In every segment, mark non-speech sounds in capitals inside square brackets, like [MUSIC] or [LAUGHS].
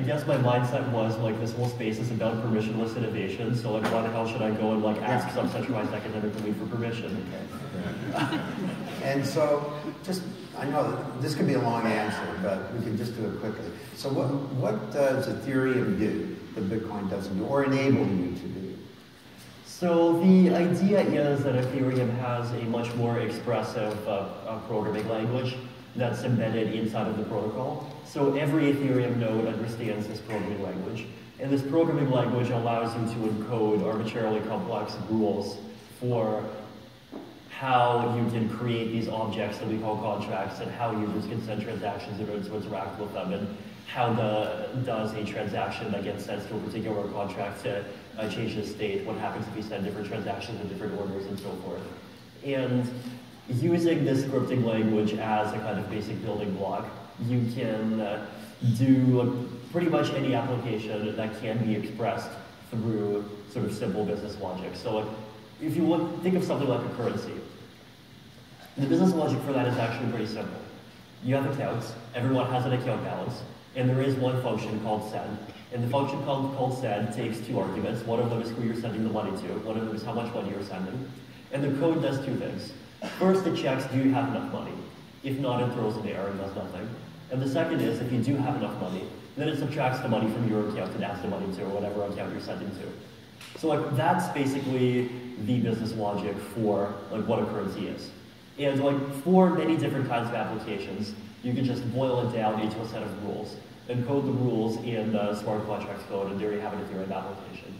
I guess my mindset was like this whole space is about permissionless innovation. So like, why the hell should I go and like ask some centralized academic domain for permission? and so, just I know this could be a long answer, but we can just do it quickly. So, what what does Ethereum do that Bitcoin doesn't do, or enable you to do? So the idea is that Ethereum has a much more expressive uh, uh, programming language that's embedded inside of the protocol. So every Ethereum node understands this programming language. And this programming language allows you to encode arbitrarily complex rules for how you can create these objects that we call contracts and how users can send transactions in order to interact with them and how the, does a transaction that gets sent to a particular contract to uh, change the state, what happens if you send different transactions in different orders and so forth. And using this scripting language as a kind of basic building block, you can uh, do pretty much any application that can be expressed through sort of simple business logic. So like, if you look, think of something like a currency, the business logic for that is actually pretty simple. You have accounts, everyone has an account balance, and there is one function called send. And the function called, called send takes two arguments. One of them is who you're sending the money to, one of them is how much money you're sending. And the code does two things. First, it checks, do you have enough money? If not, it throws an error and does nothing. And the second is, if you do have enough money, then it subtracts the money from your account and adds the money to or whatever account you're sending to. So like that's basically the business logic for like what a currency is. And like for many different kinds of applications, you can just boil it down into a set of rules, encode the rules in the smart contracts code, and there you have an Ethereum application.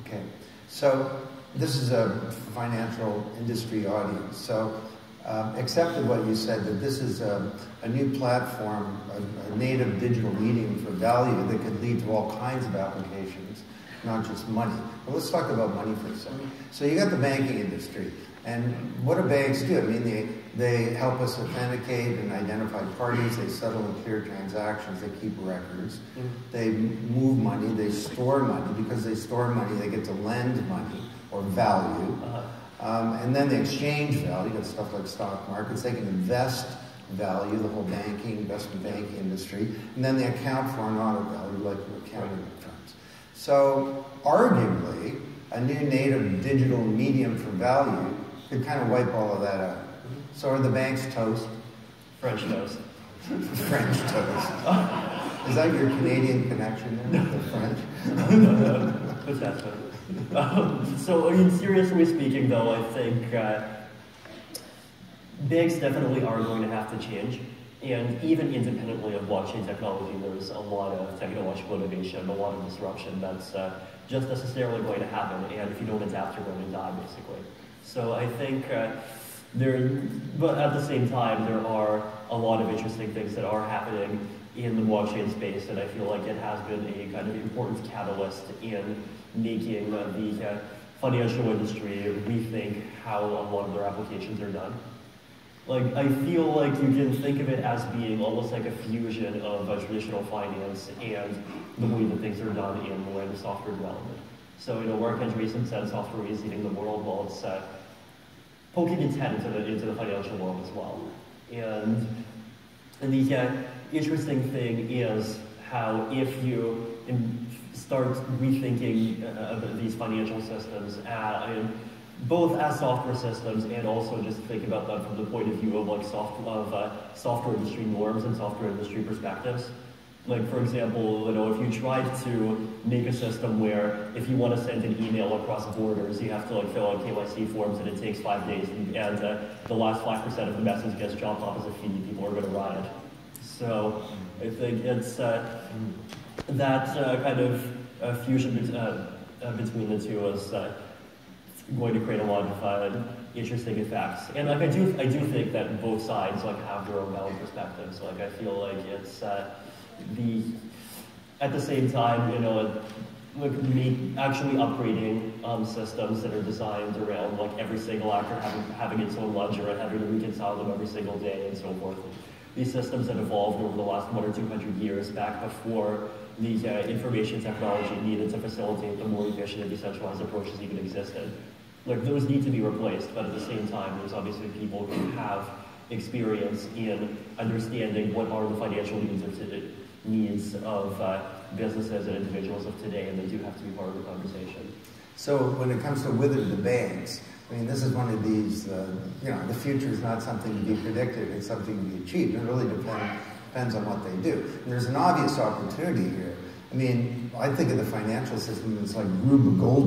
Okay, so this is a financial industry audience. So um, accepted what you said that this is a, a new platform, a, a, native digital medium for value that could lead to all kinds of applications, not just money. But let's talk about money for a second. So you got the banking industry. And what do banks do? I mean, they, they help us authenticate and identify parties, they settle and clear transactions, they keep records, mm-hmm. they move money, they store money. Because they store money, they get to lend money or value. Uh-huh. Um, and then they exchange value, you got stuff like stock markets, they can invest value, the whole banking, investment banking industry, and then they account for an audit value like accounting firms. So arguably, a new native digital medium for value could kind of wipe all of that out. So are the banks toast? French toast. [LAUGHS] French toast. [LAUGHS] Is that your Canadian connection there with the French? [LAUGHS] no, no, that? Um, so, I mean, seriously speaking, though, I think uh, banks definitely are going to have to change. And even independently of blockchain technology, there's a lot of technological innovation, a lot of disruption that's uh, just necessarily going to happen. And if you don't adapt, you're going to die, basically. So I think uh, there, but at the same time, there are a lot of interesting things that are happening in the blockchain space, and I feel like it has been a kind of important catalyst in making the financial industry rethink how a lot of their applications are done. Like, I feel like you can think of it as being almost like a fusion of uh, traditional finance and the way that things are done in the way of software development. So, you know, where Andreessen said software is eating the world, well, it's uh, poking its head into the, into the financial world as well. And, and the uh, interesting thing is how if you start rethinking uh, these financial systems, uh, both as software systems and also just think about them from the point of view of like soft, of uh, software industry norms and software industry perspectives. Like for example, you know, if you tried to make a system where if you want to send an email across borders, you have to like fill out KYC forms and it takes five days, and, and uh, the last five percent of the message gets dropped off as a fee, people are going to riot. So I think it's uh, that uh, kind of uh, fusion uh, uh, between the two is going to create a lot of interesting effects. And like I do, I do think that both sides like have their own valid perspectives. Like I feel like it's the at the same time, you know, like me actually upgrading um, systems that are designed around like every single actor having having its own ledger and having to reconcile them every single day and so forth. These systems have evolved over the last one or two hundred years back before the uh, information technology needed to facilitate the more efficient and decentralized approaches even existed. Like those need to be replaced, but at the same time, there's obviously people who have experience in understanding what are the financial needs of, needs of uh, businesses and individuals of today, and they do have to be part of the conversation. So when it comes to whether the banks, I mean, this is one of these, uh, you know, the future is not something to be predicted, it's something to be achieved. It really depend, depends on what they do. And there's an obvious opportunity here. I mean, I think of the financial system as like Rube Goldberg.